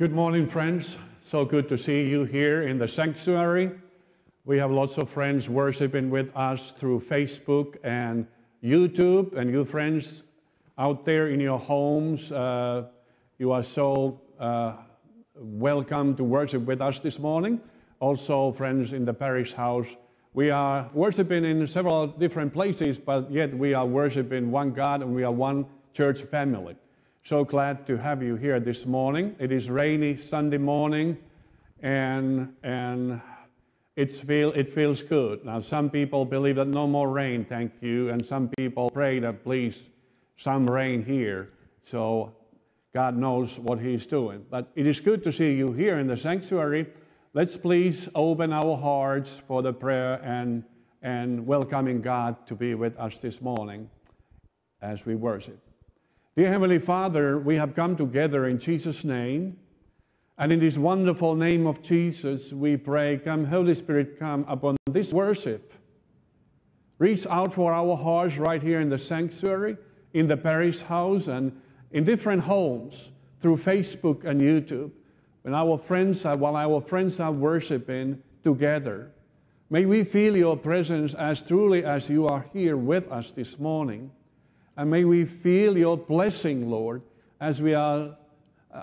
Good morning, friends. So good to see you here in the sanctuary. We have lots of friends worshiping with us through Facebook and YouTube, and you friends out there in your homes, uh, you are so uh, welcome to worship with us this morning. Also, friends in the parish house, we are worshiping in several different places, but yet we are worshiping one God and we are one church family. So glad to have you here this morning. It is rainy Sunday morning, and and it's feel it feels good. Now some people believe that no more rain, thank you, and some people pray that please some rain here. So God knows what He's doing. But it is good to see you here in the sanctuary. Let's please open our hearts for the prayer and and welcoming God to be with us this morning as we worship. Dear Heavenly Father, we have come together in Jesus' name. And in this wonderful name of Jesus, we pray, come, Holy Spirit, come upon this worship. Reach out for our hearts right here in the sanctuary, in the parish house, and in different homes through Facebook and YouTube. When our friends are, while our friends are worshiping together, may we feel your presence as truly as you are here with us this morning. And may we feel your blessing, Lord, as we are,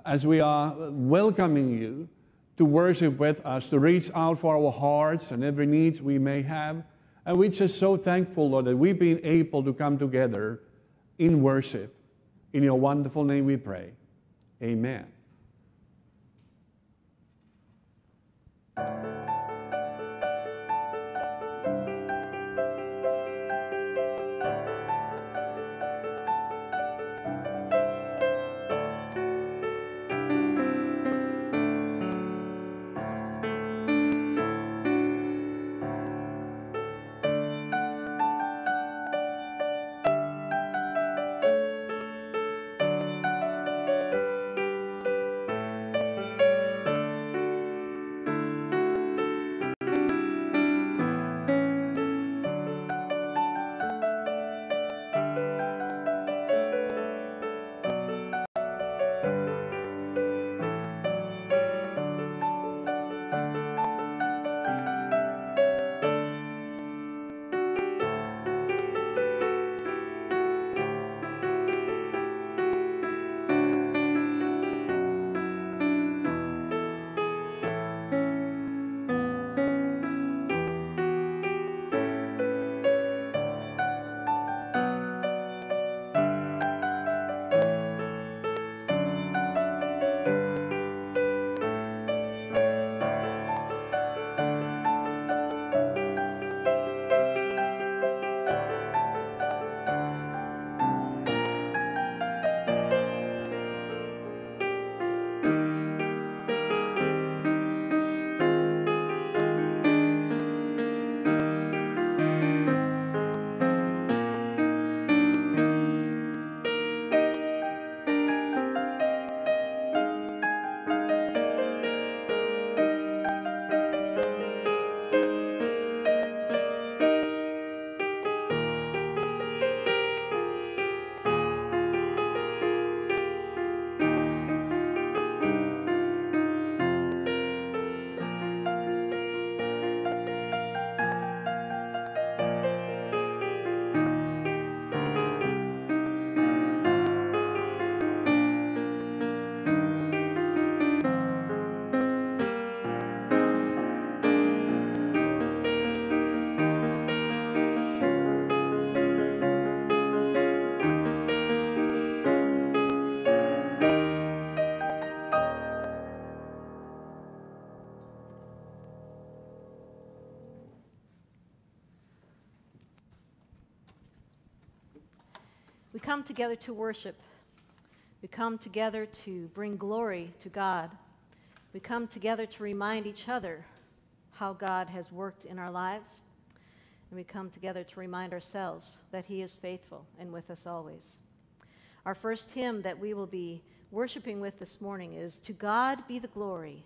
as we are welcoming you to worship with us, to reach out for our hearts and every needs we may have. And we're just so thankful, Lord, that we've been able to come together in worship. In your wonderful name we pray. Amen. Come together to worship. We come together to bring glory to God. We come together to remind each other how God has worked in our lives. And we come together to remind ourselves that He is faithful and with us always. Our first hymn that we will be worshiping with this morning is To God Be the Glory.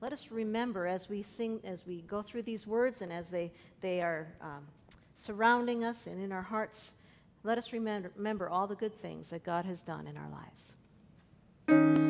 Let us remember as we sing, as we go through these words and as they, they are um, surrounding us and in our hearts, let us remember, remember all the good things that God has done in our lives.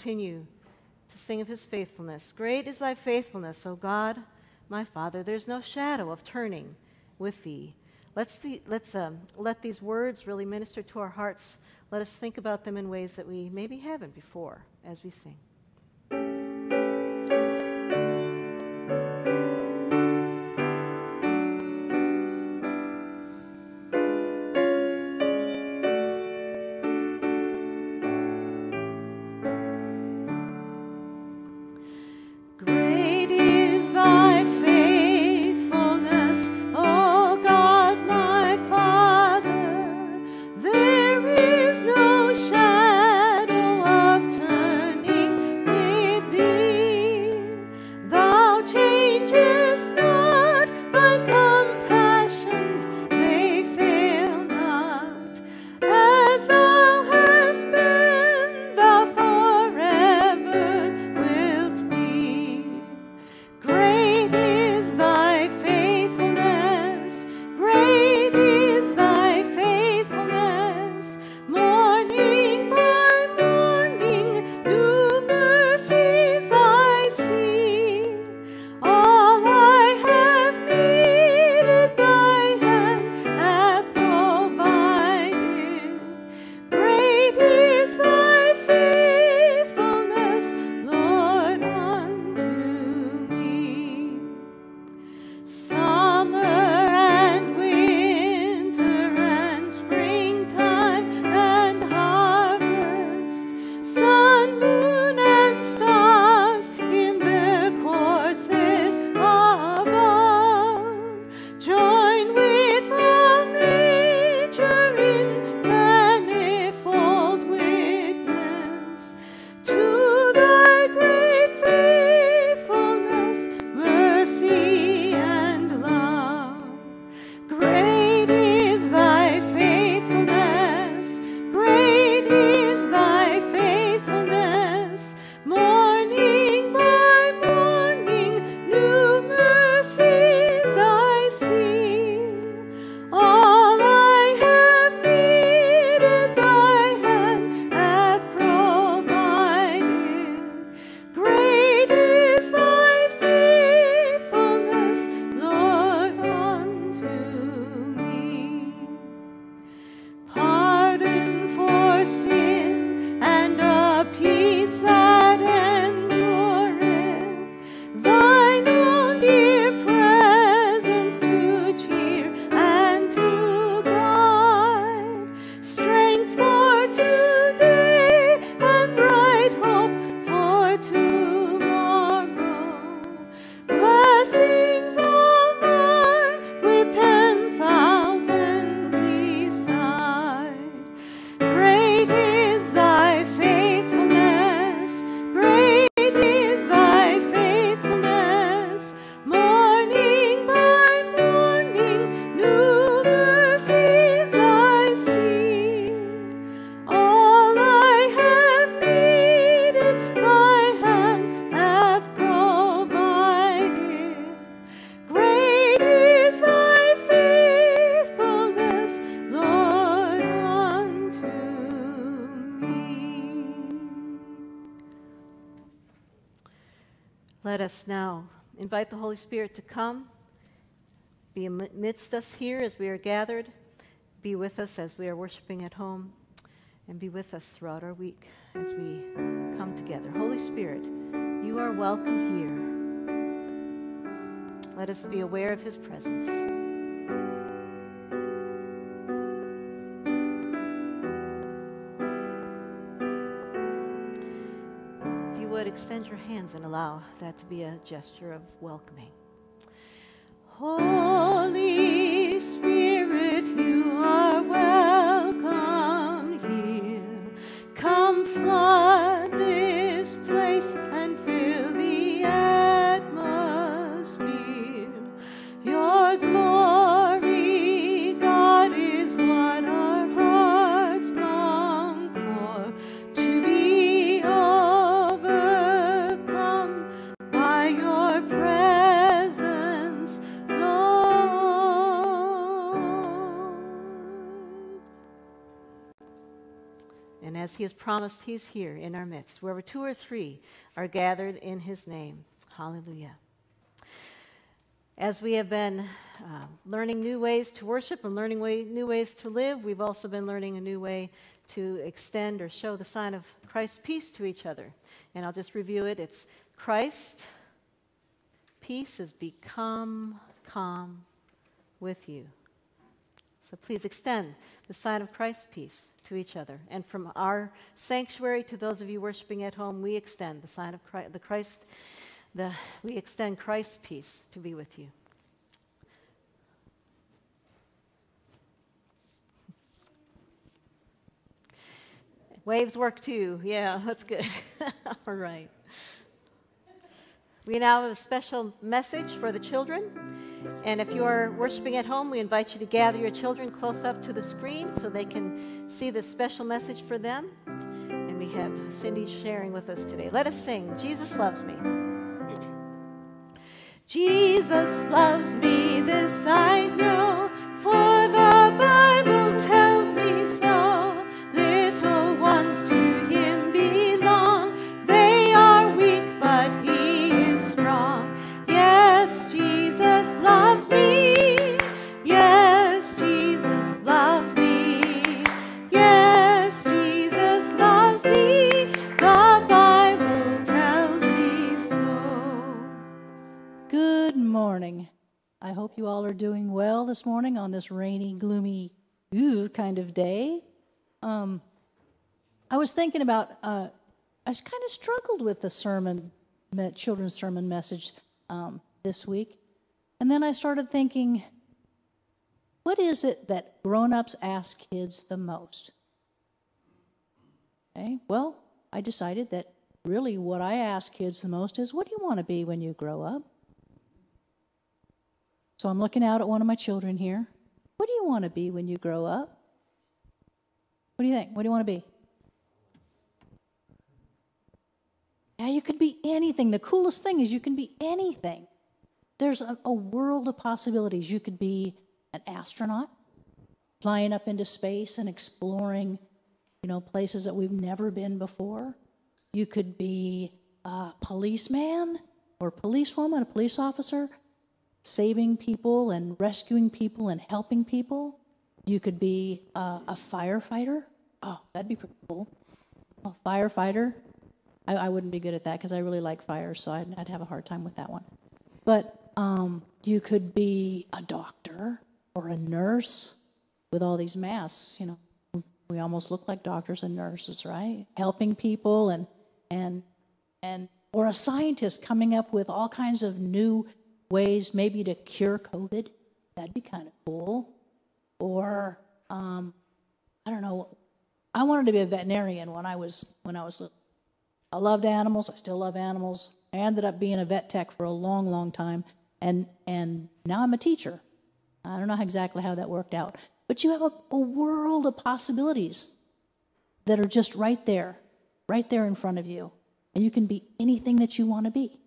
continue to sing of his faithfulness. Great is thy faithfulness, O God, my Father. There's no shadow of turning with thee. Let's, the, let's um, let these words really minister to our hearts. Let us think about them in ways that we maybe haven't before as we sing. invite the Holy Spirit to come, be amidst us here as we are gathered, be with us as we are worshiping at home, and be with us throughout our week as we come together. Holy Spirit, you are welcome here. Let us be aware of his presence. extend your hands and allow that to be a gesture of welcoming. Holy. He has promised, he's here in our midst, wherever two or three are gathered in his name. Hallelujah. As we have been uh, learning new ways to worship and learning way, new ways to live, we've also been learning a new way to extend or show the sign of Christ's peace to each other. And I'll just review it. It's Christ, peace has become calm with you. So please extend the sign of Christ's peace to each other. And from our sanctuary to those of you worshiping at home, we extend the sign of Christ, the Christ, the, we extend Christ's peace to be with you. Waves work too. Yeah, that's good. All right. We now have a special message for the children. And if you are worshiping at home, we invite you to gather your children close up to the screen so they can see this special message for them. And we have Cindy sharing with us today. Let us sing Jesus Loves Me. Jesus loves me, this I know, I hope you all are doing well this morning on this rainy, gloomy, ooh kind of day. Um, I was thinking about, uh, I kind of struggled with the sermon, children's sermon message um, this week. And then I started thinking, what is it that grown ups ask kids the most? Okay, well, I decided that really what I ask kids the most is, what do you want to be when you grow up? So I'm looking out at one of my children here. What do you want to be when you grow up? What do you think? What do you want to be? Yeah, you could be anything. The coolest thing is you can be anything. There's a, a world of possibilities. You could be an astronaut, flying up into space and exploring, you know, places that we've never been before. You could be a policeman or policewoman, a police officer, saving people and rescuing people and helping people. You could be uh, a firefighter. Oh, that'd be pretty cool. A firefighter. I, I wouldn't be good at that because I really like fire, so I'd, I'd have a hard time with that one. But um, you could be a doctor or a nurse with all these masks. You know, we almost look like doctors and nurses, right? Helping people and and and or a scientist coming up with all kinds of new ways, maybe to cure COVID. That'd be kind of cool. Or um, I don't know. I wanted to be a veterinarian when I was when I was. I loved animals. I still love animals. I ended up being a vet tech for a long, long time, and and now I'm a teacher. I don't know exactly how that worked out, but you have a, a world of possibilities that are just right there, right there in front of you, and you can be anything that you want to be.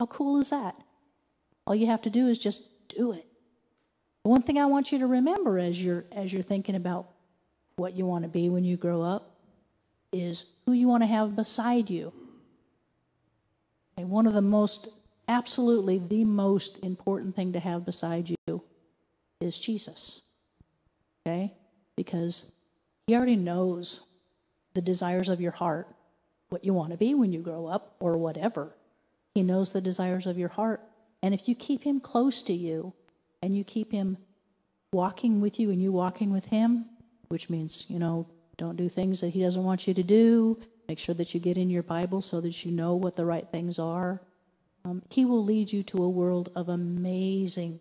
How cool is that? All you have to do is just do it. One thing I want you to remember as you're as you're thinking about what you want to be when you grow up is who you want to have beside you. Okay, one of the most, absolutely the most important thing to have beside you is Jesus. Okay? Because he already knows the desires of your heart, what you want to be when you grow up, or whatever. He knows the desires of your heart. And if you keep him close to you and you keep him walking with you and you walking with him, which means, you know, don't do things that he doesn't want you to do. Make sure that you get in your Bible so that you know what the right things are. Um, he will lead you to a world of amazing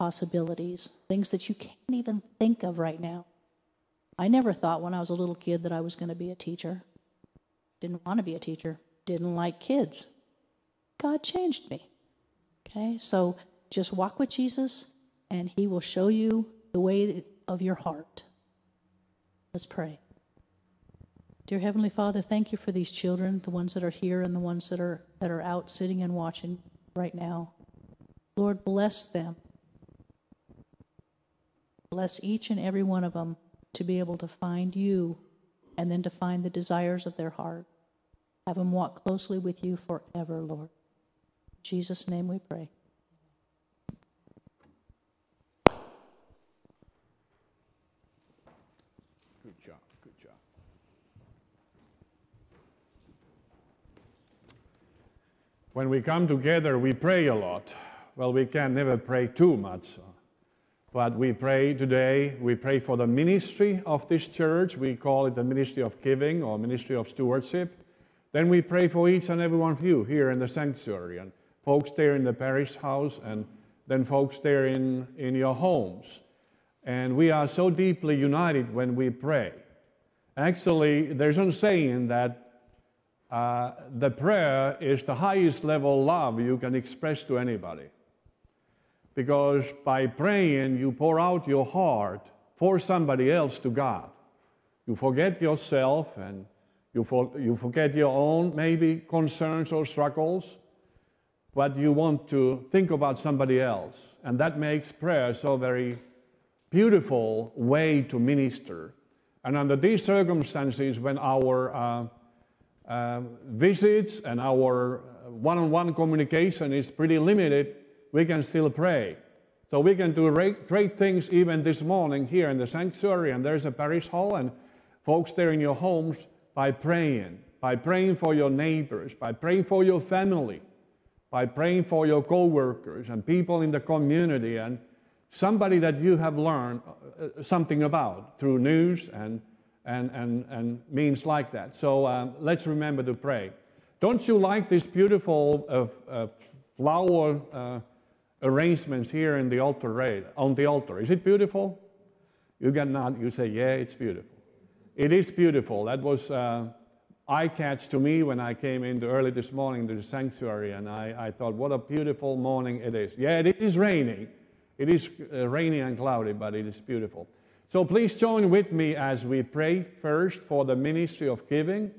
possibilities, things that you can't even think of right now. I never thought when I was a little kid that I was going to be a teacher. Didn't want to be a teacher. Didn't like kids. God changed me. Okay, so just walk with Jesus, and He will show you the way of your heart. Let's pray. Dear Heavenly Father, thank you for these children, the ones that are here and the ones that are that are out sitting and watching right now. Lord, bless them. Bless each and every one of them to be able to find you and then to find the desires of their heart. Have them walk closely with you forever, Lord. Jesus' name we pray. Good job, good job. When we come together, we pray a lot. Well, we can never pray too much. Uh, but we pray today, we pray for the ministry of this church. We call it the ministry of giving or ministry of stewardship. Then we pray for each and every one of you here in the sanctuary and folks there in the parish house and then folks there in, in your homes. And we are so deeply united when we pray. Actually, there's a saying that uh, the prayer is the highest level love you can express to anybody. Because by praying, you pour out your heart for somebody else to God. You forget yourself and you, for, you forget your own maybe concerns or struggles, but you want to think about somebody else. And that makes prayer so very beautiful way to minister. And under these circumstances, when our uh, uh, visits and our one on one communication is pretty limited, we can still pray. So we can do great things even this morning here in the sanctuary, and there's a parish hall, and folks there in your homes by praying, by praying for your neighbors, by praying for your family, by praying for your co workers and people in the community, and somebody that you have learned uh, something about through news and, and, and, and means like that. So um, let's remember to pray. Don't you like this beautiful uh, uh, flower? Uh, arrangements here in the altar rail, on the altar. Is it beautiful? You get not. You say, yeah, it's beautiful. It is beautiful. That was uh, eye catch to me when I came in early this morning to the sanctuary, and I, I, thought, what a beautiful morning it is. Yeah, it is raining. It is uh, rainy and cloudy, but it is beautiful. So please join with me as we pray first for the ministry of giving,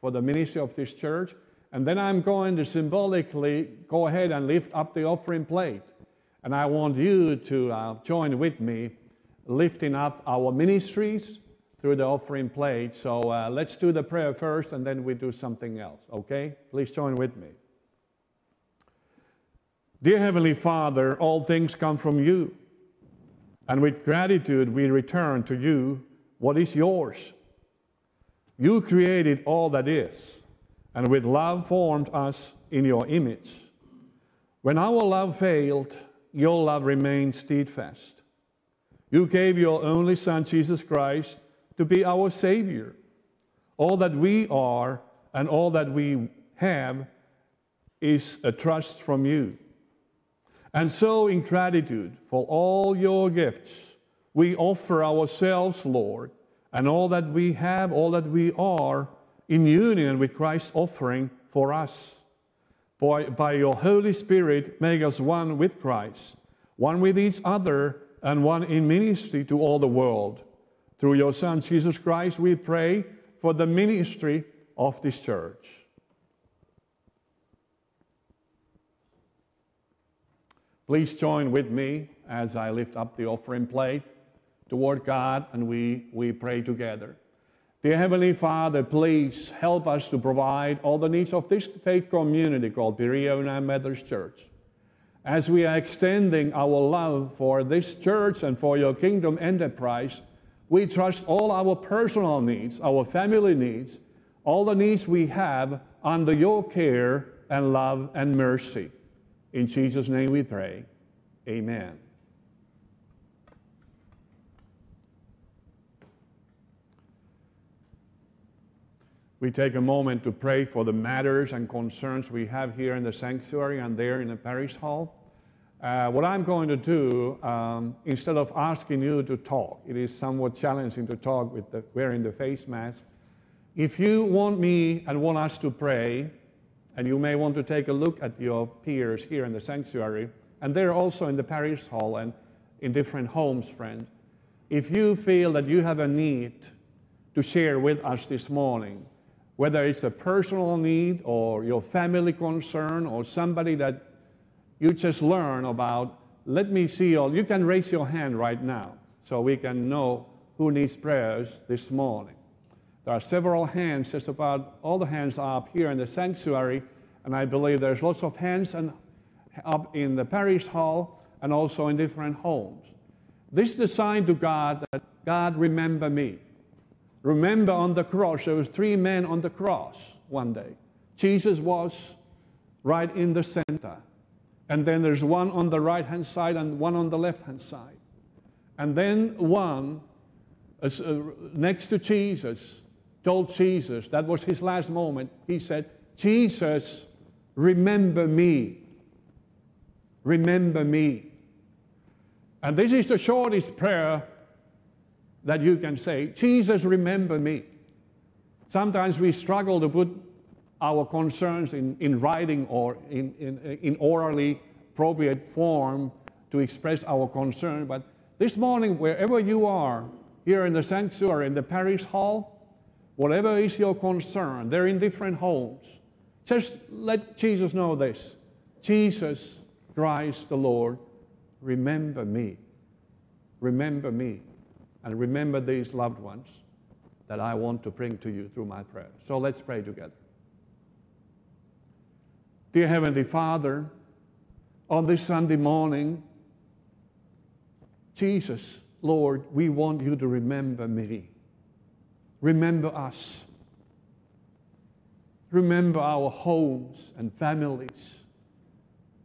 for the ministry of this church. And then I'm going to symbolically go ahead and lift up the offering plate. And I want you to uh, join with me lifting up our ministries through the offering plate. So uh, let's do the prayer first and then we do something else, okay? Please join with me. Dear Heavenly Father, all things come from you. And with gratitude, we return to you what is yours. You created all that is and with love formed us in your image. When our love failed, your love remained steadfast. You gave your only Son, Jesus Christ, to be our Savior. All that we are and all that we have is a trust from you. And so, in gratitude for all your gifts, we offer ourselves, Lord, and all that we have, all that we are in union with Christ's offering for us. By, by your Holy Spirit, make us one with Christ, one with each other, and one in ministry to all the world. Through your Son, Jesus Christ, we pray for the ministry of this church. Please join with me as I lift up the offering plate toward God and we, we pray together. Dear Heavenly Father, please help us to provide all the needs of this faith community called Berea United Methodist Church. As we are extending our love for this church and for your kingdom enterprise, we trust all our personal needs, our family needs, all the needs we have under your care and love and mercy. In Jesus' name we pray. Amen. we take a moment to pray for the matters and concerns we have here in the sanctuary and there in the parish hall. Uh, what I'm going to do, um, instead of asking you to talk, it is somewhat challenging to talk with the, wearing the face mask. If you want me and want us to pray, and you may want to take a look at your peers here in the sanctuary, and they're also in the parish hall and in different homes, friend. If you feel that you have a need to share with us this morning, whether it's a personal need or your family concern or somebody that you just learn about, let me see all. You can raise your hand right now so we can know who needs prayers this morning. There are several hands, just about all the hands are up here in the sanctuary, and I believe there's lots of hands and up in the parish hall and also in different homes. This is the sign to God that God remember me. Remember on the cross, there was three men on the cross one day. Jesus was right in the center. And then there's one on the right hand side and one on the left hand side. And then one uh, next to Jesus told Jesus, that was his last moment, he said, Jesus, remember me. Remember me. And this is the shortest prayer that you can say Jesus, remember me. Sometimes we struggle to put our concerns in, in writing or in, in, in orally appropriate form to express our concern. But this morning, wherever you are, here in the sanctuary, in the parish hall, whatever is your concern, they're in different homes. Just let Jesus know this Jesus Christ the Lord, remember me. Remember me. And remember these loved ones that I want to bring to you through my prayer. So let's pray together. Dear Heavenly Father, on this Sunday morning, Jesus, Lord, we want you to remember me. Remember us. Remember our homes and families.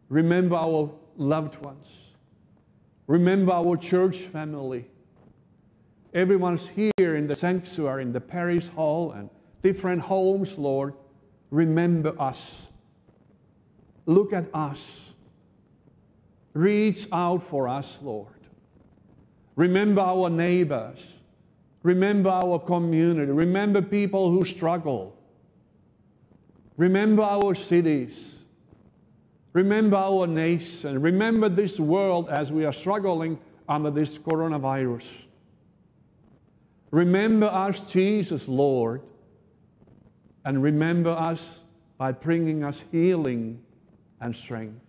Remember our loved ones. Remember our church family. Everyone's here in the sanctuary, in the parish hall, and different homes, Lord. Remember us. Look at us. Reach out for us, Lord. Remember our neighbors. Remember our community. Remember people who struggle. Remember our cities. Remember our nation. Remember this world as we are struggling under this coronavirus. Remember us, Jesus, Lord, and remember us by bringing us healing and strength.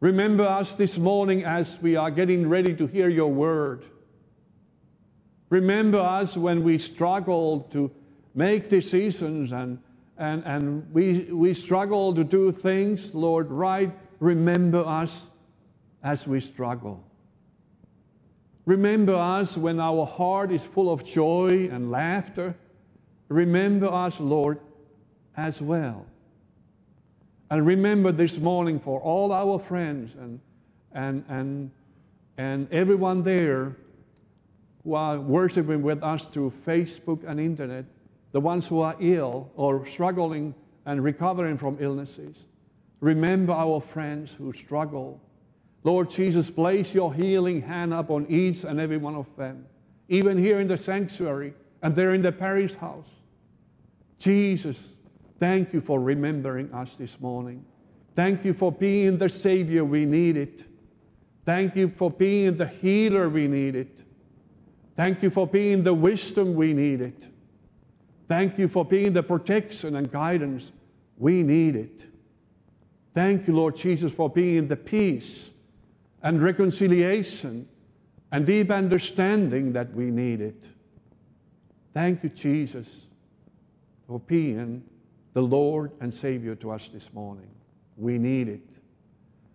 Remember us this morning as we are getting ready to hear your word. Remember us when we struggle to make decisions and, and, and we, we struggle to do things, Lord, right. Remember us as we struggle. Remember us when our heart is full of joy and laughter. Remember us, Lord, as well. And remember this morning for all our friends and, and, and, and everyone there who are worshiping with us through Facebook and internet, the ones who are ill or struggling and recovering from illnesses. Remember our friends who struggle Lord Jesus, place your healing hand upon each and every one of them, even here in the sanctuary and there in the parish house. Jesus, thank you for remembering us this morning. Thank you for being the Savior we needed. Thank you for being the healer we needed. Thank you for being the wisdom we needed. Thank you for being the protection and guidance we needed. Thank you, Lord Jesus, for being the peace and reconciliation and deep understanding that we needed. Thank you, Jesus, for being the Lord and Savior to us this morning. We need it.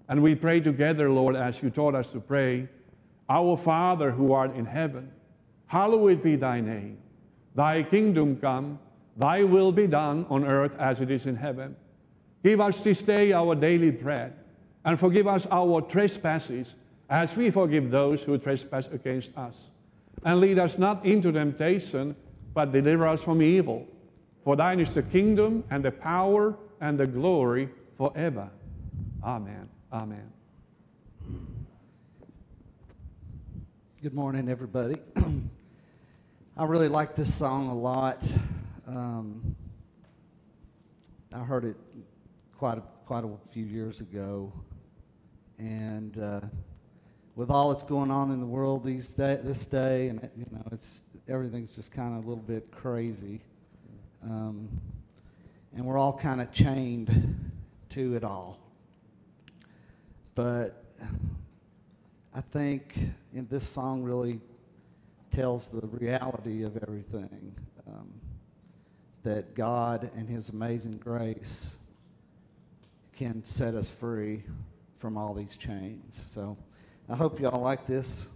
And we pray together, Lord, as you taught us to pray Our Father who art in heaven, hallowed be thy name. Thy kingdom come, thy will be done on earth as it is in heaven. Give us this day our daily bread and forgive us our trespasses as we forgive those who trespass against us. And lead us not into temptation, but deliver us from evil. For thine is the kingdom and the power and the glory forever. Amen. Amen. Good morning, everybody. I really like this song a lot. Um, I heard it quite a, quite a few years ago, and uh, with all that's going on in the world these day, this day, and you know, it's everything's just kind of a little bit crazy, um, and we're all kind of chained to it all. But I think in this song really tells the reality of everything. Um, that God and His amazing grace can set us free from all these chains. So I hope y'all like this.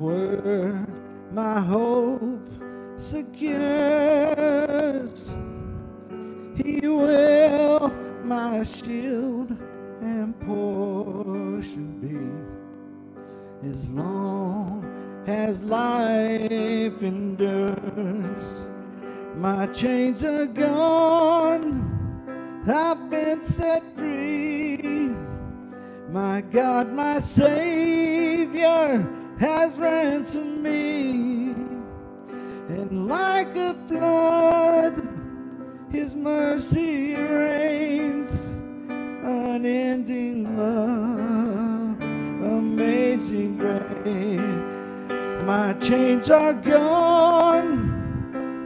Word, my hope secures. He will my shield and portion be. As long as life endures, my chains are gone. I've been set free. My God, my Savior has ransomed me. And like a flood, His mercy reigns. Unending love, amazing grace. My chains are gone.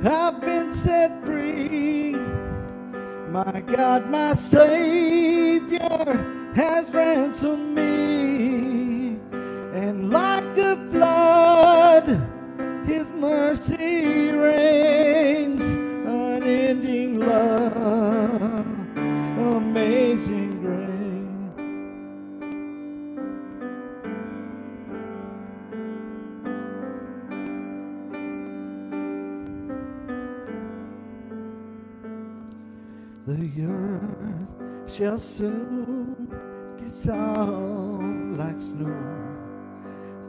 I've been set free. My God, my Savior has ransomed me. And like a flood, His mercy reigns. Unending love, amazing grace. The earth shall soon dissolve like snow.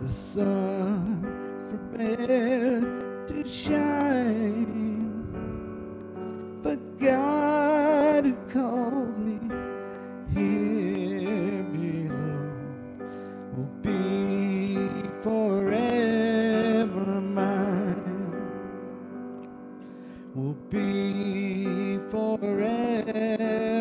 The sun forbear to shine. But God who called me here below will be forever mine will be forever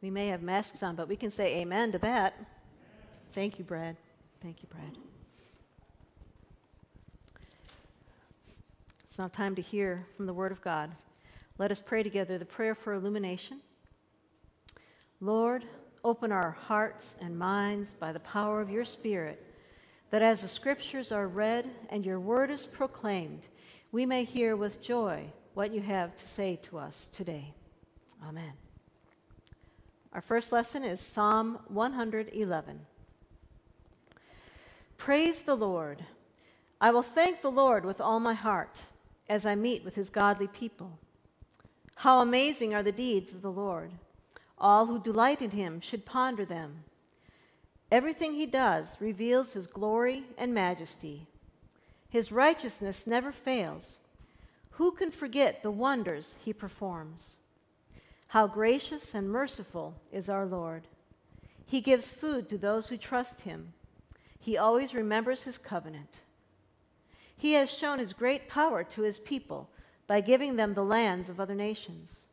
We may have masks on, but we can say amen to that. Thank you, Brad. Thank you, Brad. It's now time to hear from the Word of God. Let us pray together the prayer for illumination. Lord, open our hearts and minds by the power of your Spirit, that as the Scriptures are read and your Word is proclaimed, we may hear with joy what you have to say to us today. Amen. Our first lesson is Psalm 111. Praise the Lord. I will thank the Lord with all my heart as I meet with his godly people. How amazing are the deeds of the Lord! All who delight in him should ponder them. Everything he does reveals his glory and majesty. His righteousness never fails. Who can forget the wonders he performs? How gracious and merciful is our Lord! He gives food to those who trust him. He always remembers his covenant. He has shown his great power to his people by giving them the lands of other nations.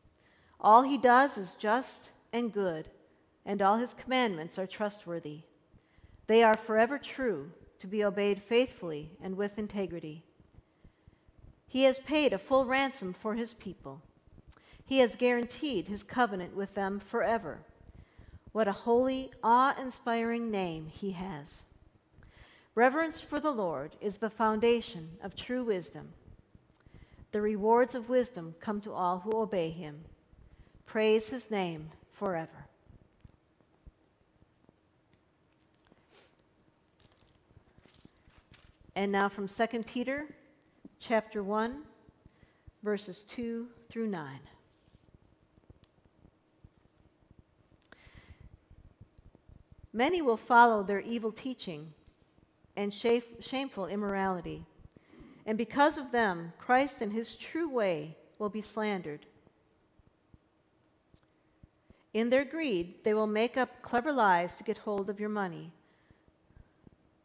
All he does is just and good, and all his commandments are trustworthy. They are forever true, to be obeyed faithfully and with integrity. He has paid a full ransom for his people. He has guaranteed his covenant with them forever. What a holy, awe inspiring name he has. Reverence for the Lord is the foundation of true wisdom. The rewards of wisdom come to all who obey him. Praise his name forever. And now from 2 Peter chapter 1 verses 2 through 9. Many will follow their evil teaching and shameful immorality. And because of them, Christ and his true way will be slandered. In their greed, they will make up clever lies to get hold of your money.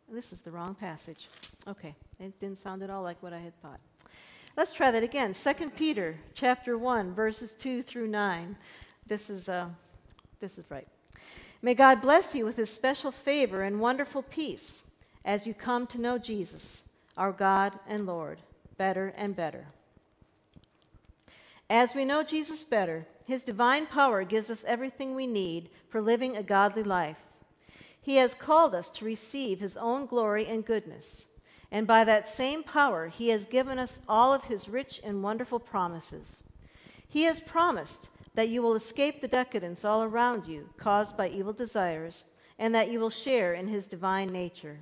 This is the wrong passage. Okay, it didn't sound at all like what I had thought. Let's try that again. 2 Peter chapter 1, verses 2 through 9. This is, uh, this is right. May God bless you with his special favor and wonderful peace as you come to know Jesus, our God and Lord, better and better. As we know Jesus better, his divine power gives us everything we need for living a godly life. He has called us to receive his own glory and goodness, and by that same power, he has given us all of his rich and wonderful promises. He has promised that you will escape the decadence all around you caused by evil desires, and that you will share in his divine nature.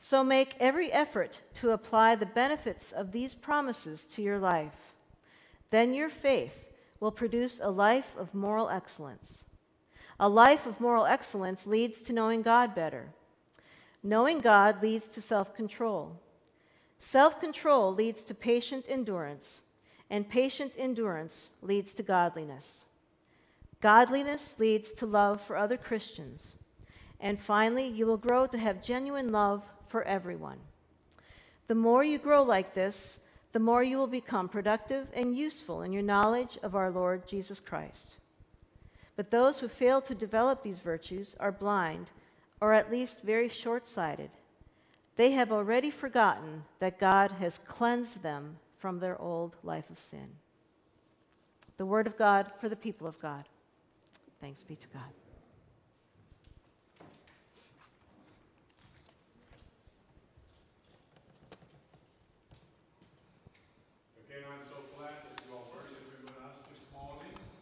So make every effort to apply the benefits of these promises to your life. Then your faith will produce a life of moral excellence. A life of moral excellence leads to knowing God better. Knowing God leads to self control. Self control leads to patient endurance, and patient endurance leads to godliness. Godliness leads to love for other Christians. And finally, you will grow to have genuine love for everyone. The more you grow like this, the more you will become productive and useful in your knowledge of our Lord Jesus Christ. But those who fail to develop these virtues are blind, or at least very short sighted. They have already forgotten that God has cleansed them from their old life of sin. The Word of God for the people of God. Thanks be to God.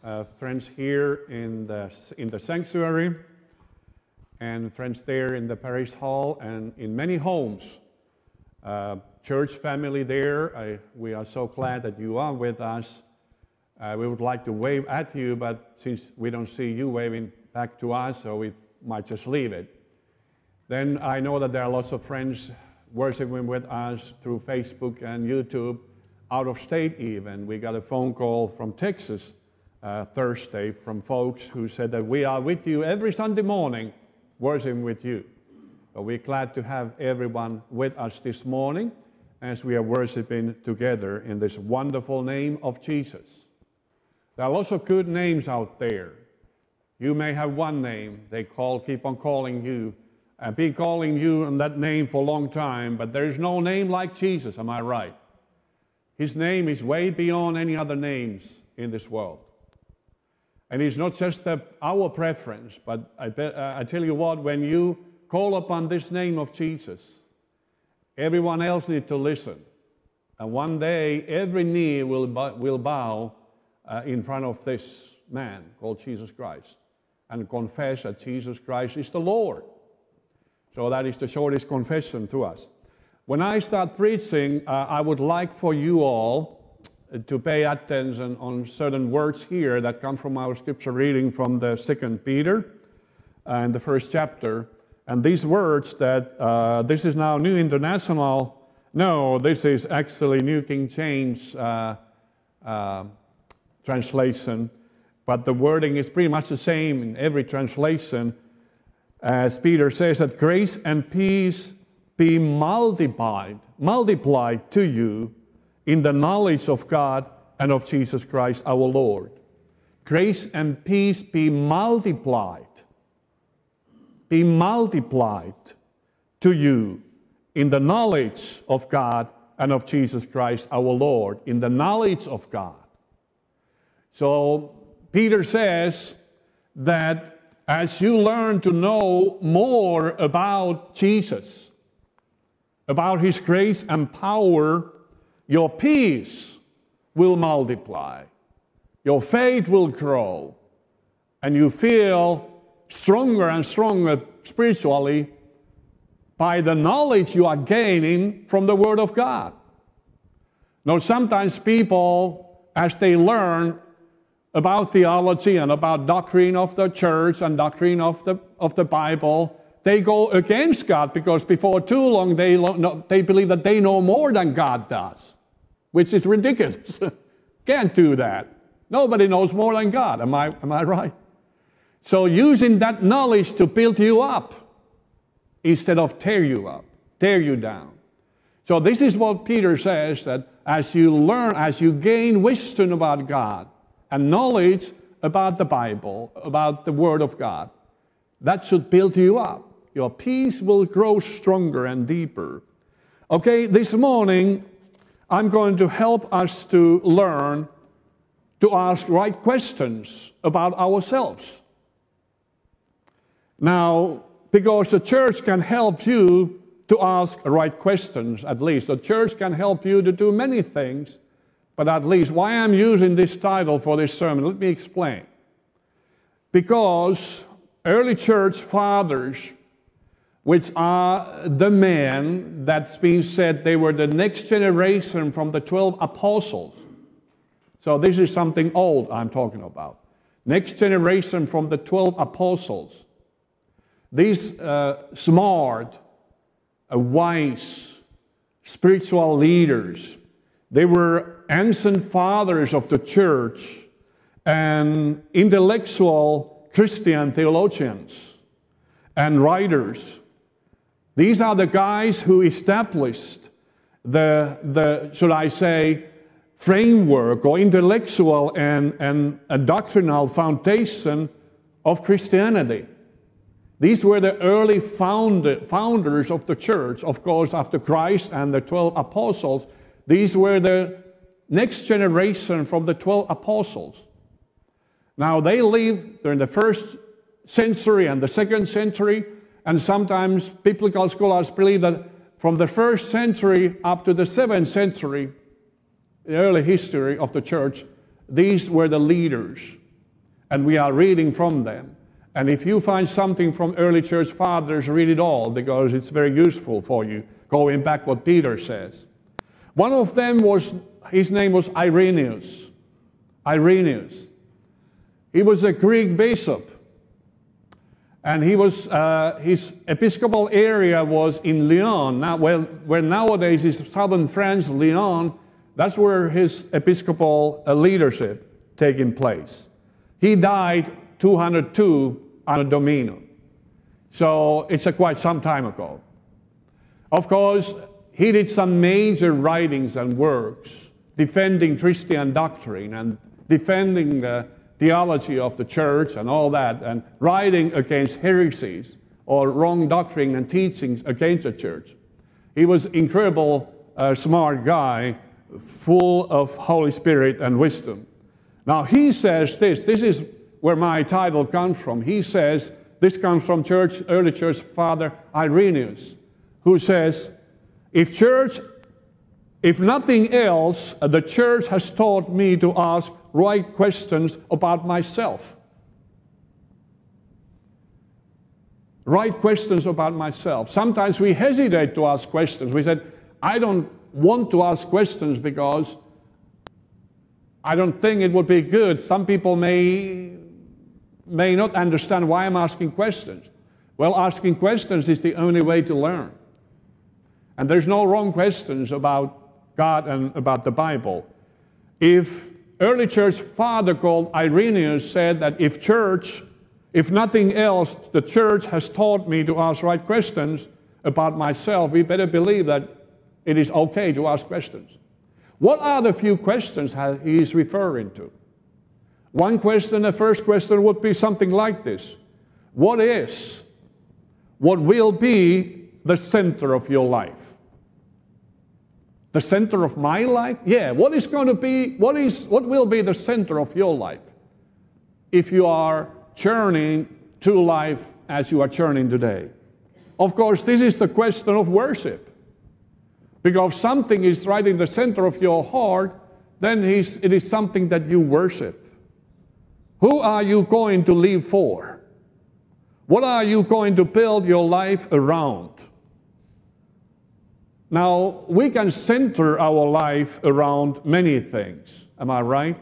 uh, friends here in the, in the sanctuary, and friends there in the parish hall, and in many homes. Uh, church family there, I, we are so glad that you are with us. Uh, we would like to wave at you, but since we don't see you waving back to us, so we might just leave it. Then I know that there are lots of friends worshiping with us through Facebook and YouTube, out of state even. We got a phone call from Texas uh, Thursday from folks who said that we are with you every Sunday morning, worshiping with you. We're glad to have everyone with us this morning as we are worshiping together in this wonderful name of Jesus. There are lots of good names out there. You may have one name, they call, keep on calling you, and be calling you on that name for a long time, but there's no name like Jesus, am I right? His name is way beyond any other names in this world. And it's not just the, our preference, but I, uh, I tell you what, when you call upon this name of Jesus, everyone else needs to listen. And one day, every knee will bow, will bow uh, in front of this man called Jesus Christ and confess that Jesus Christ is the Lord. So that is the shortest confession to us. When I start preaching, uh, I would like for you all to pay attention on certain words here that come from our scripture reading from the second Peter and the first chapter. And these words that uh, this is now New International, no, this is actually New King James uh, uh, translation, but the wording is pretty much the same in every translation. As Peter says, that grace and peace be multiplied, multiplied to you in the knowledge of God and of Jesus Christ our Lord. Grace and peace be multiplied be multiplied to you in the knowledge of God and of Jesus Christ our Lord, in the knowledge of God. So Peter says that as you learn to know more about Jesus, about his grace and power, your peace will multiply, your faith will grow, and you feel stronger and stronger spiritually by the knowledge you are gaining from the Word of God. Now, sometimes people, as they learn about theology and about doctrine of the church and doctrine of the, of the Bible, they go against God because before too long they, they believe that they know more than God does, which is ridiculous. Can't do that. Nobody knows more than God. Am I, am I right? So using that knowledge to build you up instead of tear you up, tear you down. So this is what Peter says that as you learn, as you gain wisdom about God and knowledge about the Bible, about the Word of God, that should build you up. Your peace will grow stronger and deeper. Okay, this morning I'm going to help us to learn to ask right questions about ourselves. Now, because the church can help you to ask right questions, at least. The church can help you to do many things, but at least why I'm using this title for this sermon, let me explain. Because early church fathers, which are the men that's been said they were the next generation from the 12 apostles. So this is something old I'm talking about. Next generation from the 12 apostles. These uh, smart, uh, wise, spiritual leaders, they were ancient fathers of the church and intellectual Christian theologians and writers. These are the guys who established the, the should I say, framework or intellectual and, and doctrinal foundation of Christianity. These were the early founders of the church, of course, after Christ and the 12 apostles. These were the next generation from the 12 apostles. Now, they lived during the first century and the second century, and sometimes biblical scholars believe that from the first century up to the seventh century, the early history of the church, these were the leaders, and we are reading from them. And if you find something from early church fathers, read it all because it's very useful for you, going back what Peter says. One of them was, his name was Irenaeus. Irenaeus. He was a Greek bishop. And he was, uh, his episcopal area was in Lyon, now, well, where nowadays is southern France, Lyon. That's where his episcopal uh, leadership taking place. He died 202 Anno Domini. So it's a quite some time ago. Of course, he did some major writings and works defending Christian doctrine and defending the theology of the church and all that, and writing against heresies or wrong doctrine and teachings against the church. He was incredible uh, smart guy, full of Holy Spirit and wisdom. Now he says this. This is where my title comes from. He says, this comes from church, early church father Irenaeus, who says, if church If nothing else, the church has taught me to ask right questions about myself. Right questions about myself. Sometimes we hesitate to ask questions. We said, I don't want to ask questions because I don't think it would be good. Some people may, may not understand why I'm asking questions. Well, asking questions is the only way to learn. And there's no wrong questions about God and about the Bible. If early church father called Irenaeus said that if church, if nothing else, the church has taught me to ask right questions about myself, we better believe that it is okay to ask questions. What are the few questions he is referring to? One question, the first question would be something like this What is, what will be the center of your life? The center of my life? Yeah, what is going to be, what, is, what will be the center of your life if you are churning to life as you are churning today? Of course, this is the question of worship. Because if something is right in the center of your heart, then it is something that you worship. Who are you going to live for? What are you going to build your life around? Now, we can center our life around many things. Am I right?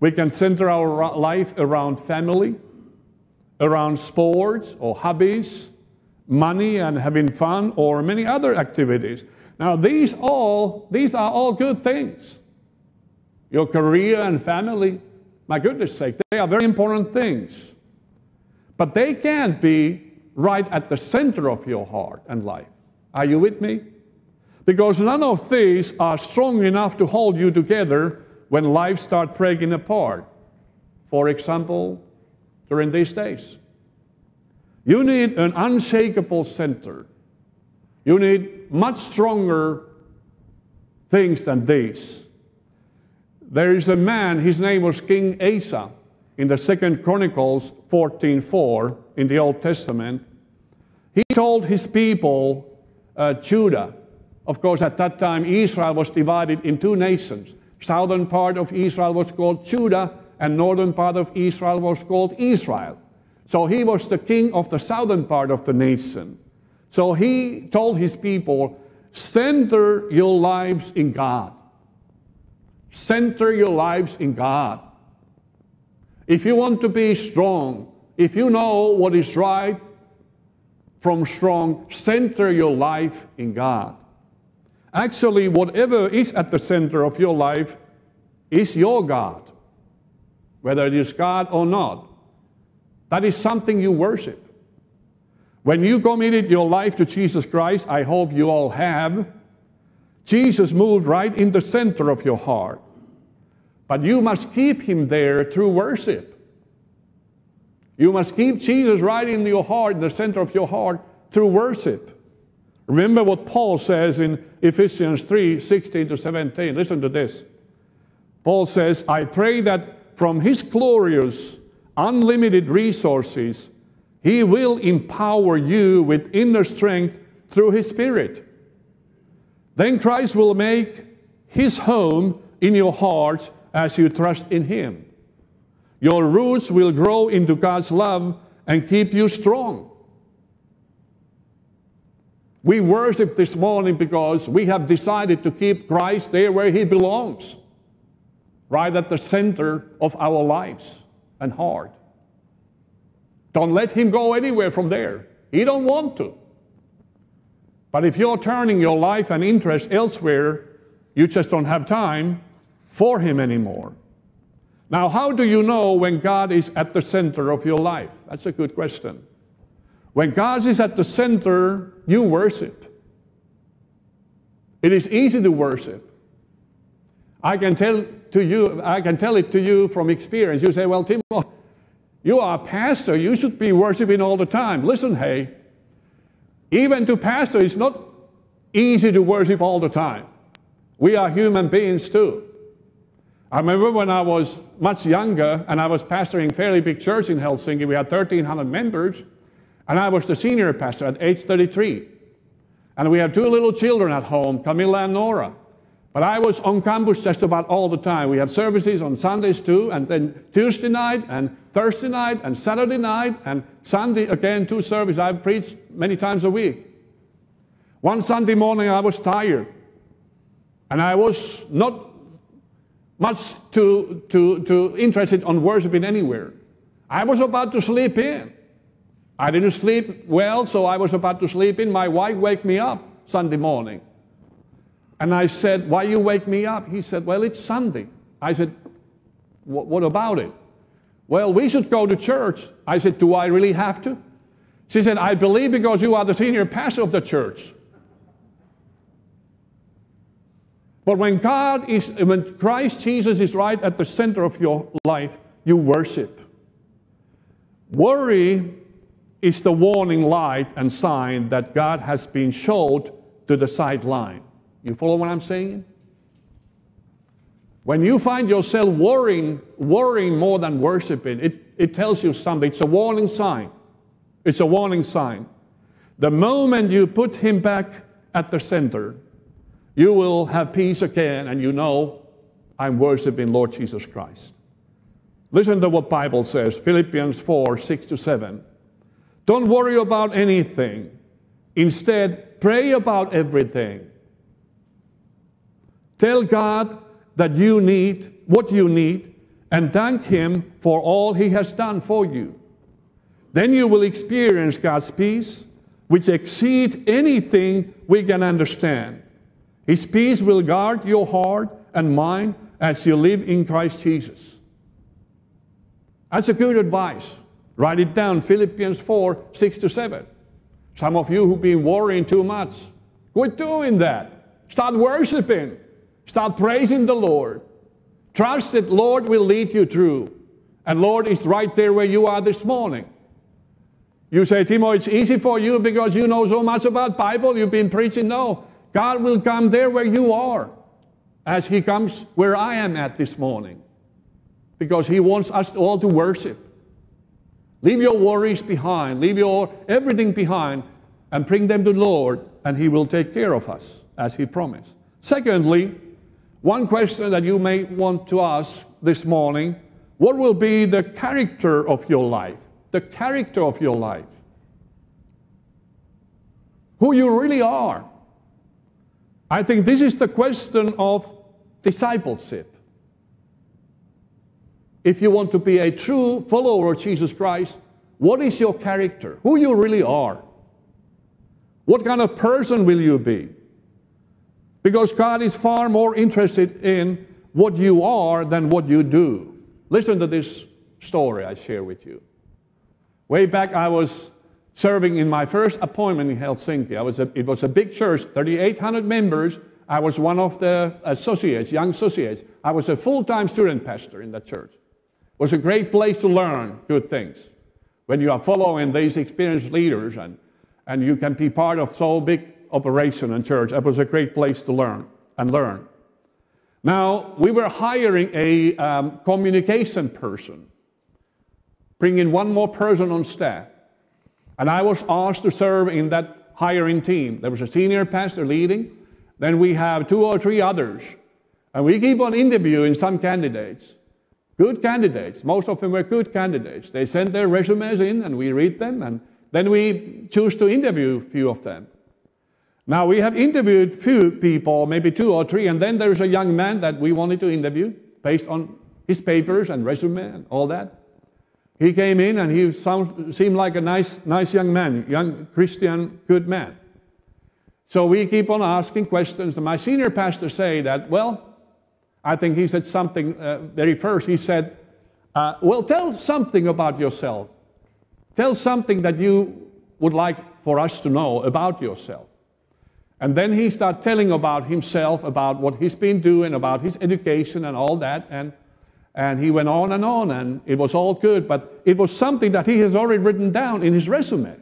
We can center our life around family, around sports or hobbies, money and having fun, or many other activities. Now, these all these are all good things. Your career and family, my goodness sake, they are very important things. But they can't be right at the center of your heart and life. Are you with me? Because none of these are strong enough to hold you together when life starts breaking apart. For example, during these days. You need an unshakable center. You need much stronger things than these. There is a man, his name was King Asa in the Second Chronicles 14:4 in the Old Testament. He told his people, uh, Judah, of course, at that time Israel was divided in two nations. Southern part of Israel was called Judah, and northern part of Israel was called Israel. So he was the king of the southern part of the nation. So he told his people, center your lives in God. Center your lives in God. If you want to be strong, if you know what is right from strong, center your life in God. Actually, whatever is at the center of your life is your God, whether it is God or not. That is something you worship. When you committed your life to Jesus Christ, I hope you all have, Jesus moved right in the center of your heart. But you must keep him there through worship. You must keep Jesus right in your heart, in the center of your heart, through worship. Remember what Paul says in Ephesians 3 16 to 17. Listen to this. Paul says, I pray that from his glorious, unlimited resources, he will empower you with inner strength through His Spirit. Then Christ will make His home in your hearts as you trust in Him. Your roots will grow into God's love and keep you strong. We worship this morning because we have decided to keep Christ there where He belongs, right at the center of our lives and heart. Don't let him go anywhere from there. He don't want to. But if you're turning your life and interest elsewhere, you just don't have time for him anymore. Now, how do you know when God is at the center of your life? That's a good question. When God is at the center, you worship. It is easy to worship. I can tell to you, I can tell it to you from experience. You say, well, Tim, you are a pastor. You should be worshiping all the time. Listen, hey, even to pastor, it's not easy to worship all the time. We are human beings too. I remember when I was much younger and I was pastoring a fairly big church in Helsinki. We had 1,300 members, and I was the senior pastor at age 33. And we had two little children at home, Camilla and Nora. But I was on campus just about all the time. We have services on Sundays too, and then Tuesday night, and Thursday night, and Saturday night, and Sunday again, two services. I've preached many times a week. One Sunday morning, I was tired, and I was not much too, too, too interested on worshiping anywhere. I was about to sleep in. I didn't sleep well, so I was about to sleep in. My wife wake me up Sunday morning. And I said, Why you wake me up? He said, Well, it's Sunday. I said, What about it? Well, we should go to church. I said, Do I really have to? She said, I believe because you are the senior pastor of the church. But when God is, when Christ Jesus is right at the center of your life, you worship. Worry is the warning light and sign that God has been showed to the sideline. You follow what I'm saying? When you find yourself worrying, worrying more than worshiping, it, it tells you something. It's a warning sign. It's a warning sign. The moment you put him back at the center, you will have peace again and you know I'm worshiping Lord Jesus Christ. Listen to what Bible says, Philippians 4, 6 to 7. Don't worry about anything. Instead, pray about everything. Tell God that you need what you need and thank Him for all He has done for you. Then you will experience God's peace, which exceeds anything we can understand. His peace will guard your heart and mind as you live in Christ Jesus. That's a good advice. Write it down Philippians 4 6 to 7. Some of you who've been worrying too much, quit doing that. Start worshiping. Start praising the Lord. Trust that Lord will lead you through. And Lord is right there where you are this morning. You say, Timo, it's easy for you because you know so much about Bible. You've been preaching. No, God will come there where you are, as He comes where I am at this morning, because He wants us all to worship. Leave your worries behind, leave your everything behind, and bring them to the Lord, and He will take care of us, as He promised. Secondly, one question that you may want to ask this morning what will be the character of your life? The character of your life. Who you really are. I think this is the question of discipleship. If you want to be a true follower of Jesus Christ, what is your character? Who you really are? What kind of person will you be? Because God is far more interested in what you are than what you do. Listen to this story I share with you. Way back, I was serving in my first appointment in Helsinki. Was a, it was a big church, 3,800 members. I was one of the associates, young associates. I was a full time student pastor in that church. It was a great place to learn good things when you are following these experienced leaders and, and you can be part of so big operation in church. That was a great place to learn and learn. Now, we were hiring a um, communication person, bringing one more person on staff. And I was asked to serve in that hiring team. There was a senior pastor leading, then we have two or three others. And we keep on interviewing some candidates. Good candidates. Most of them were good candidates. They send their resumes in and we read them and then we choose to interview a few of them. Now, we have interviewed few people, maybe two or three, and then there's a young man that we wanted to interview based on his papers and resume and all that. He came in and he sound, seemed like a nice, nice young man, young Christian, good man. So we keep on asking questions. And my senior pastor say that, well, I think he said something uh, very first. He said, uh, well, tell something about yourself. Tell something that you would like for us to know about yourself. And then he started telling about himself, about what he's been doing, about his education and all that. And, and he went on and on, and it was all good, but it was something that he has already written down in his resume.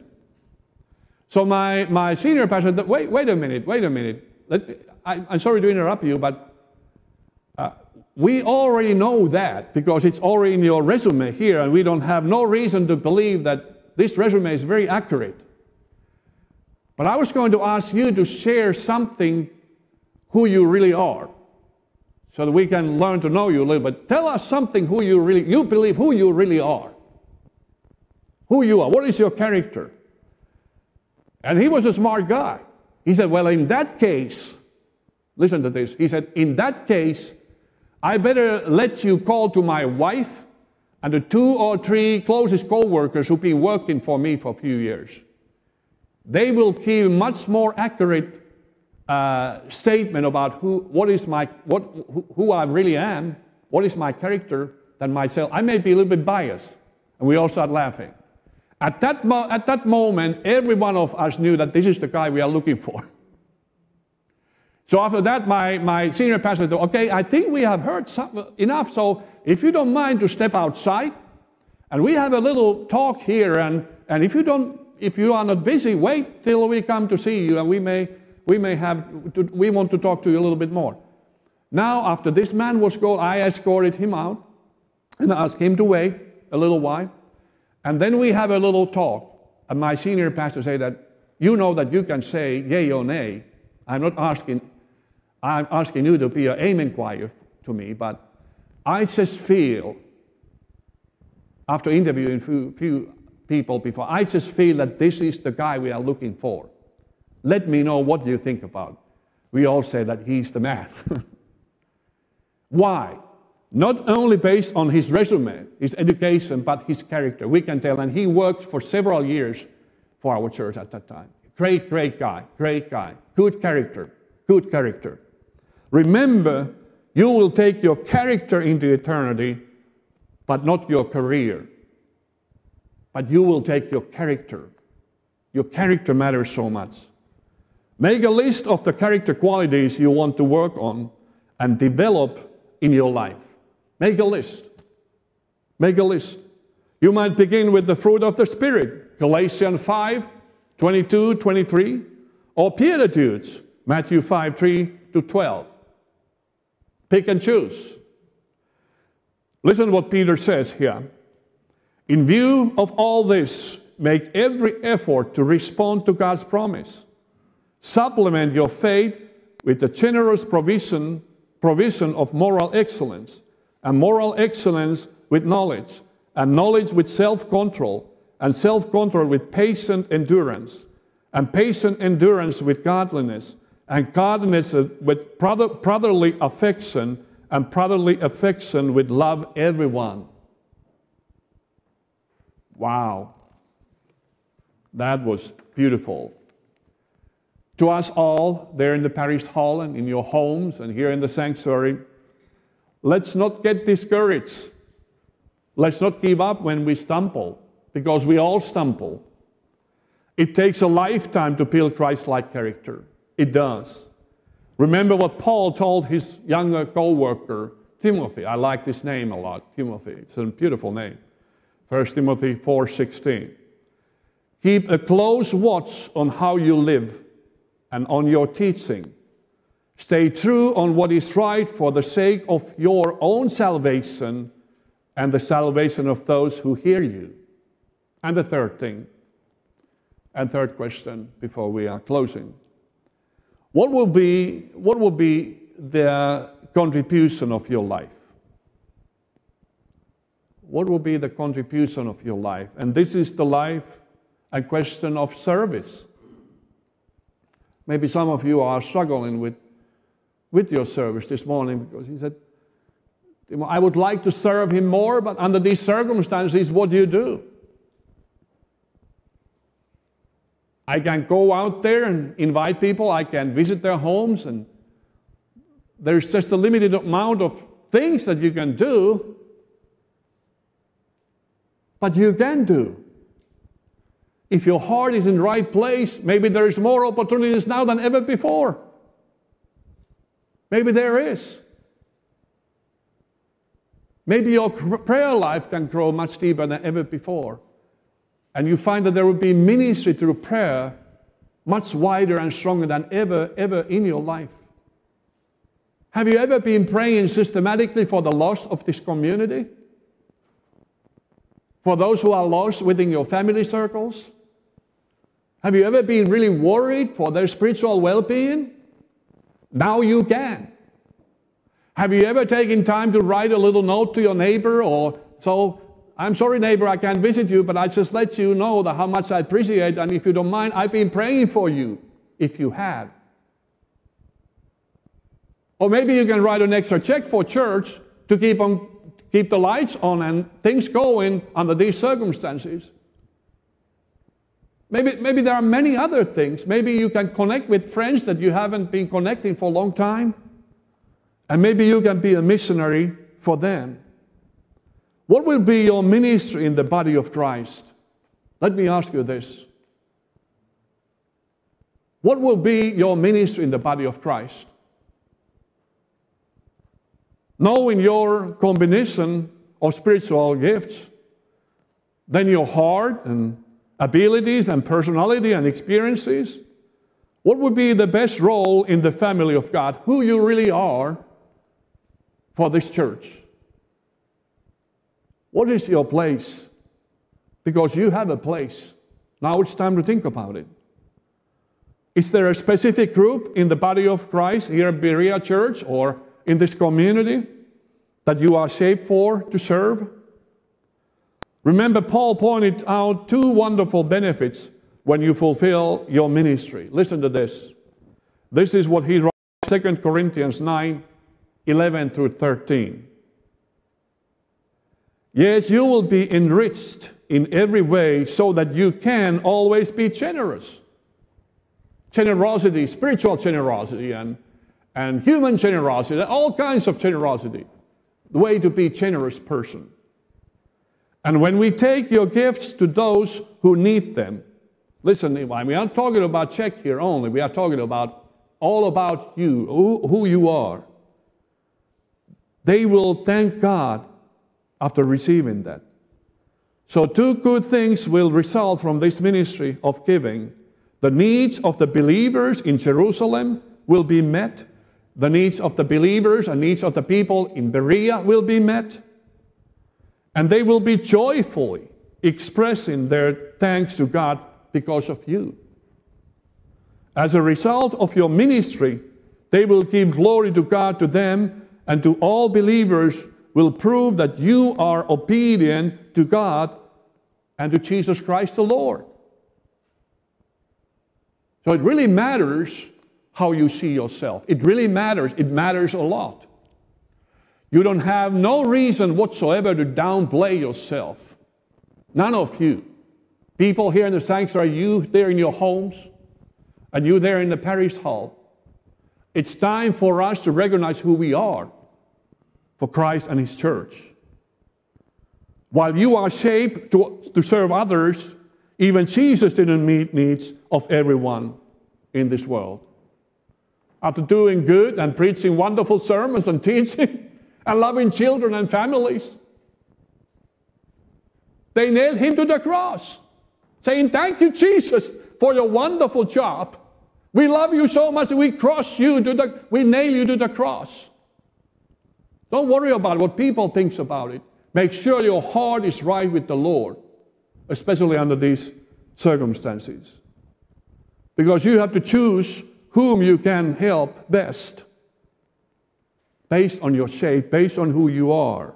So my, my senior pastor wait, wait a minute, wait a minute. I, am sorry to interrupt you, but uh, we already know that because it's already in your resume here, and we don't have no reason to believe that this resume is very accurate. But I was going to ask you to share something who you really are. So that we can learn to know you a little bit. Tell us something who you really, you believe who you really are. Who you are. What is your character? And he was a smart guy. He said, Well, in that case, listen to this. He said, In that case, I better let you call to my wife and the two or three closest co workers who've been working for me for a few years. They will give much more accurate uh, statement about who, what is my, what, who, I really am, what is my character than myself. I may be a little bit biased. And we all start laughing. At that, mo- at that moment, every one of us knew that this is the guy we are looking for. So after that, my, my senior pastor said, okay, I think we have heard some, enough. So if you don't mind to step outside, and we have a little talk here, and, and if you don't, if you are not busy, wait till we come to see you, and we may, we may have, to, we want to talk to you a little bit more. Now, after this man was gone, I escorted him out and asked him to wait a little while. And then we have a little talk. And my senior pastor said that you know that you can say yay or nay. I'm not asking, I'm asking you to be an amen choir to me, but I just feel, after interviewing few, few people before, I just feel that this is the guy we are looking for. Let me know what you think about. We all say that he's the man. Why? Not only based on his resume, his education, but his character. We can tell, and he worked for several years for our church at that time. Great, great guy, great guy. Good character, good character. Remember, you will take your character into eternity, but not your career. But you will take your character. Your character matters so much. Make a list of the character qualities you want to work on and develop in your life. Make a list. Make a list. You might begin with the fruit of the Spirit, Galatians 5, 22, 23, or Beatitudes, Matthew 5, 3 to 12. Pick and choose. Listen what Peter says here. In view of all this, make every effort to respond to God's promise. Supplement your faith with the generous provision, provision of moral excellence, and moral excellence with knowledge, and knowledge with self control, and self control with patient endurance, and patient endurance with godliness, and godliness with brother, brotherly affection, and brotherly affection with love everyone. Wow. That was beautiful. To us all, there in the parish hall and in your homes and here in the sanctuary, let's not get discouraged. Let's not give up when we stumble, because we all stumble. It takes a lifetime to build Christ like character. It does. Remember what Paul told his younger co worker, Timothy. I like this name a lot, Timothy. It's a beautiful name. 1 Timothy 4:16. Keep a close watch on how you live and on your teaching. Stay true on what is right for the sake of your own salvation and the salvation of those who hear you. And the third thing, and third question before we are closing. What will be, what will be the contribution of your life? What will be the contribution of your life? And this is the life, a question of service. Maybe some of you are struggling with, with your service this morning because he said, I would like to serve him more, but under these circumstances, what do you do? I can go out there and invite people, I can visit their homes, and there's just a limited amount of things that you can do, but you can do. If your heart is in the right place, maybe there's more opportunities now than ever before. Maybe there is. Maybe your prayer life can grow much deeper than ever before. And you find that there will be ministry through prayer much wider and stronger than ever, ever in your life. Have you ever been praying systematically for the lost of this community? For those who are lost within your family circles? Have you ever been really worried for their spiritual well being? Now you can. Have you ever taken time to write a little note to your neighbor or so? I'm sorry, neighbor, I can't visit you, but I just let you know that how much I appreciate, and if you don't mind, I've been praying for you, if you have. Or maybe you can write an extra check for church to keep on keep the lights on and things going under these circumstances. Maybe, maybe there are many other things. Maybe you can connect with friends that you haven't been connecting for a long time. And maybe you can be a missionary for them. What will be your ministry in the body of Christ? Let me ask you this. What will be your ministry in the body of Christ? knowing your combination of spiritual gifts, then your heart and abilities and personality and experiences, what would be the best role in the family of God? Who you really are for this church? What is your place? Because you have a place. Now it's time to think about it. Is there a specific group in the body of Christ here at Berea Church or in this community that you are shaped for to serve? Remember, Paul pointed out two wonderful benefits when you fulfill your ministry. Listen to this. This is what he wrote in 2 Corinthians 9 11 through 13. Yes, you will be enriched in every way so that you can always be generous. Generosity, spiritual generosity, and and human generosity, all kinds of generosity, the way to be a generous person. And when we take your gifts to those who need them, listen, we are not talking about check here only, we are talking about all about you, who, who you are. They will thank God after receiving that. So, two good things will result from this ministry of giving. The needs of the believers in Jerusalem will be met, the needs of the believers and needs of the people in Berea will be met. And they will be joyfully expressing their thanks to God because of you. As a result of your ministry, they will give glory to God to them and to all believers will prove that you are obedient to God and to Jesus Christ the Lord. So it really matters how you see yourself. It really matters. It matters a lot. You don't have no reason whatsoever to downplay yourself. None of you. People here in the sanctuary, you there in your homes, and you there in the parish hall. It's time for us to recognize who we are for Christ and His church. While you are shaped to, to serve others, even Jesus didn't meet needs of everyone in this world after doing good and preaching wonderful sermons and teaching and loving children and families. They nailed him to the cross, saying, Thank you, Jesus, for your wonderful job. We love you so much we cross you to the we nail you to the cross. Don't worry about what people thinks about it. Make sure your heart is right with the Lord, especially under these circumstances. Because you have to choose whom you can help best based on your shape, based on who you are.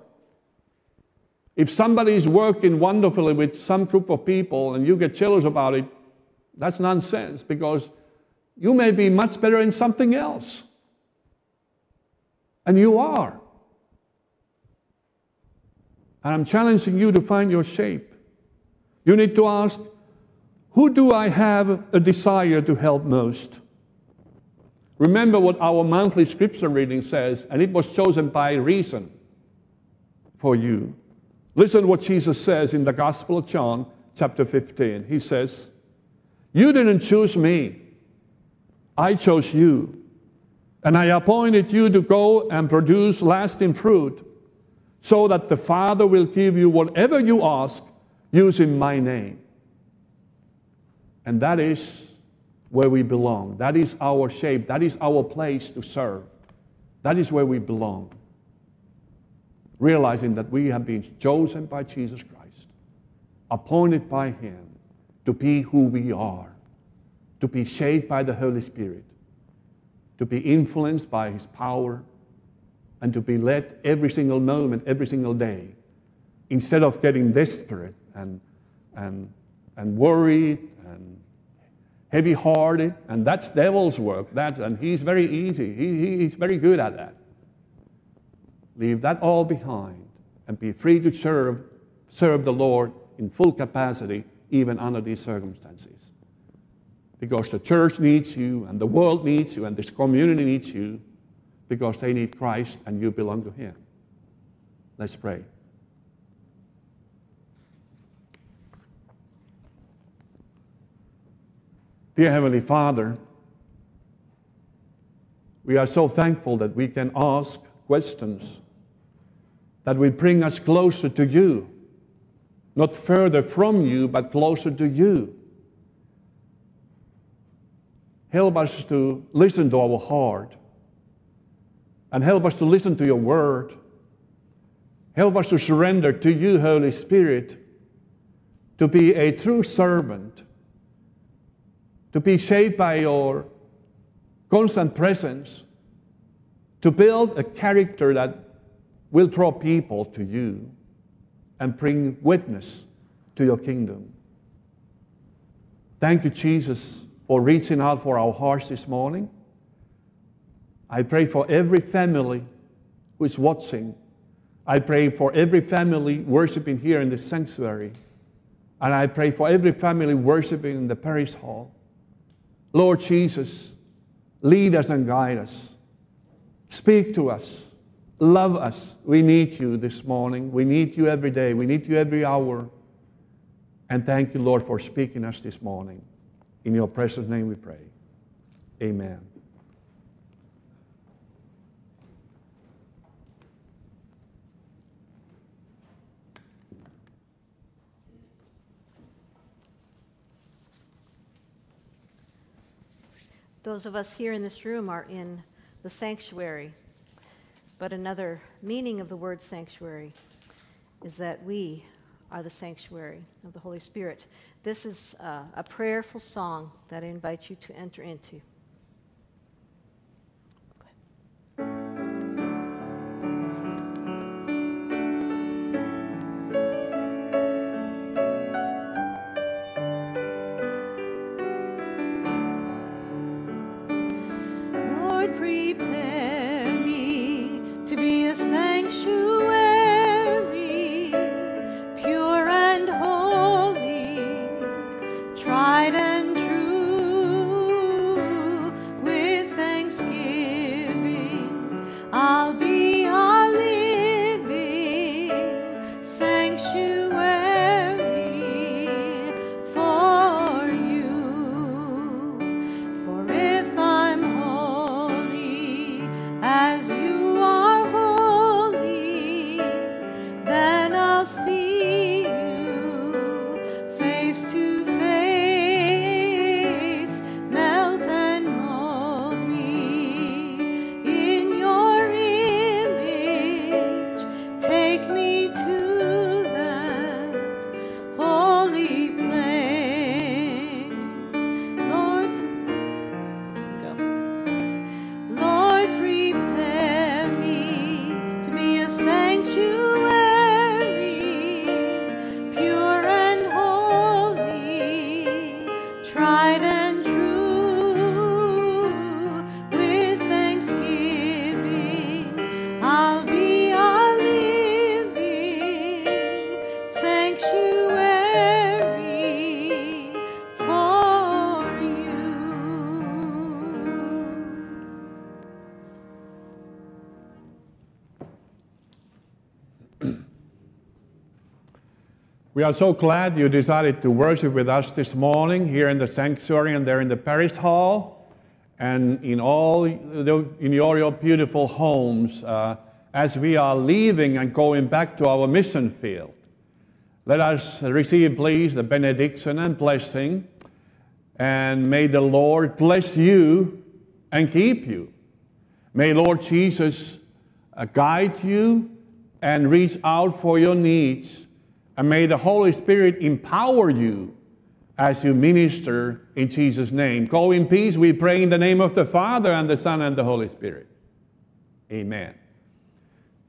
If somebody is working wonderfully with some group of people and you get jealous about it, that's nonsense because you may be much better in something else. And you are. And I'm challenging you to find your shape. You need to ask, who do I have a desire to help most? Remember what our monthly scripture reading says, and it was chosen by reason for you. Listen what Jesus says in the Gospel of John, chapter 15. He says, You didn't choose me, I chose you. And I appointed you to go and produce lasting fruit, so that the Father will give you whatever you ask using my name. And that is where we belong. That is our shape. That is our place to serve. That is where we belong. Realizing that we have been chosen by Jesus Christ, appointed by Him to be who we are, to be shaped by the Holy Spirit, to be influenced by His power, and to be led every single moment, every single day, instead of getting desperate and, and, and worried and heavy hearted. And that's devil's work. That's, and he's very easy, he, he's very good at that. Leave that all behind and be free to serve, serve the Lord in full capacity, even under these circumstances. Because the church needs you, and the world needs you, and this community needs you, because they need Christ and you belong to Him. Let's pray. Dear Heavenly Father, we are so thankful that we can ask questions that will bring us closer to you, not further from you, but closer to you. Help us to listen to our heart and help us to listen to your word. Help us to surrender to you, Holy Spirit, to be a true servant, to be shaped by your constant presence, to build a character that will draw people to you and bring witness to your kingdom. Thank you, Jesus, for reaching out for our hearts this morning. I pray for every family who is watching. I pray for every family worshiping here in the sanctuary. And I pray for every family worshiping in the parish hall. Lord Jesus, lead us and guide us. Speak to us. Love us. We need you this morning. We need you every day. We need you every hour. And thank you, Lord, for speaking us this morning. In your precious name we pray. Amen. Those of us here in this room are in the sanctuary. But another meaning of the word sanctuary is that we are the sanctuary of the Holy Spirit. This is a prayerful song that I invite you to enter into. We are so glad you decided to worship with us this morning here in the sanctuary and there in the parish hall and in all the, in your, beautiful homes uh, as we are leaving and going back to our mission field. Let us receive, please, the benediction and blessing. And may the Lord bless you and keep you. May Lord Jesus uh, guide you and reach out for your needs. And may the Holy Spirit empower you as you minister in Jesus' name. Go in peace, we pray in the name of the Father and the Son and the Holy Spirit. Amen.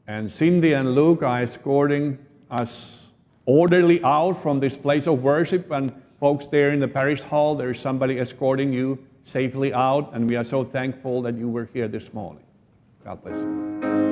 And Cindy and Luke are escorting us orderly out from this place of worship. And folks there in the parish hall, there's somebody escorting you safely out. And we are so thankful that you were here this morning. God bless you.